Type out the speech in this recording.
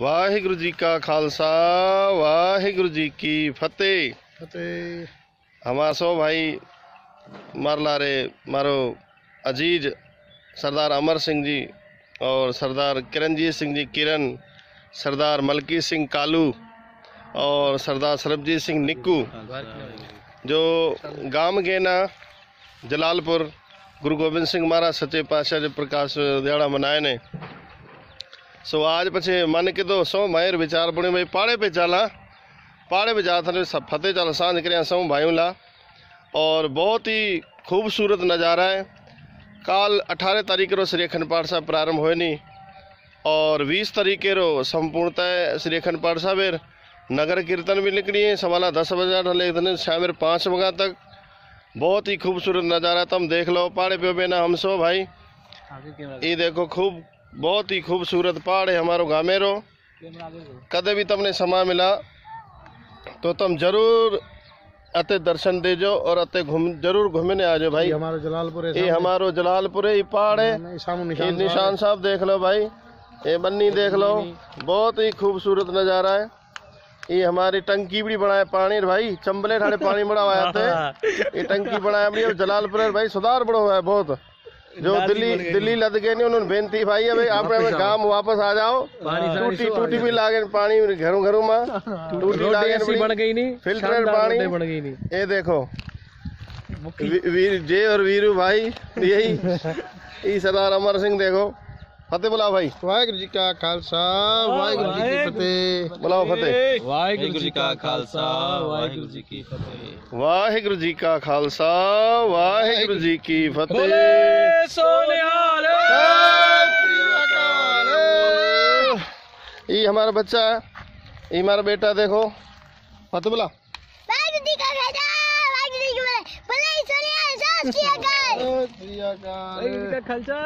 ਵਾਹਿਗੁਰੂ ਜੀ ਕਾ ਖਾਲਸਾ ਵਾਹਿਗੁਰੂ ਜੀ की फतेह फतेह हमारा सो भाई मार लारे मारो अजीज सरदार अमर सिंह जी और सरदार किरणजीत सिंह जी किरण सरदार मलकी सिंह कालू और सरदार सरबजीत सिंह निक्कू जो गांव गेना जलालपुर गुरु गोबिंद सिंह महाराज सच्चे पातशाह जे प्रकाश दिहाड़ा मनाए ने सो आज पछे मन किदो सो मायर विचार बणे भाई पाड़े पे चाला। पाड़े पे जा थे फतेह चाल साँझ कर सौ भाइयों ला। और बहुत ही खूबसूरत नज़ारा है। काल 18 तारीख रो श्री अखंड पाठ साहब प्रारंभ हुए नी। और 20 तारीख रो संपूर्णतः श्री अखंड पाठ साहब नगर कीर्तन भी निकली है सवाला दस बजे शाम पाँच बजे तक। बहुत ही खूबसूरत नज़ारा तुम देख लो पहाड़े पे बेना हम सो भाई। ये देखो खूब बहुत ही खूबसूरत पहाड़ है हमारो गामेरो। कदे भी तुमने समय मिला तो तुम ज़रूर अते दर्शन देजो और अते घूम ज़रूर घूमने आ जाओ भाई। ये हमारा जलालपुर ये हमारो जलालपुर ये पहाड़ है। निशान साहब देख लो भाई ये बन्नी देख लो। बहुत ही खूबसूरत नज़ारा है। ये हमारी टंकी भी बनाए पानी भाई चंबले ठाड़े पानी बड़ा हुआ थे ये टंकी बनाया भी जलालपुर भाई सुधार बड़ा हुआ है बहुत। जो दिल्ली दिल्ली लद गए नहीं उन्होंने बेनती भाई है आप काम वापस आ जाओ। टूटी टूटी भी लागे पानी घरों घरों में। टूटी लागे बन गई नहीं फ़िल्टर पानी। बन गई नहीं। ये देखो। वीर जय और वीरू भाई यही। ई सरदार अमर सिंह देखो। फतेह बुलाओ भाई। वाहिगुरु जी का खालसा वाहिगुरु जी की फतेह। बुलाओ फतेह। वाहिगुरु जी का खालसा वाहिगुरु जी की फतेह। वाहिगुरु जी का खालसा वाहेगुरु जी की फतेह। ये हमारा बच्चा है। ये हमारा बेटा देखो। फतबला खालसा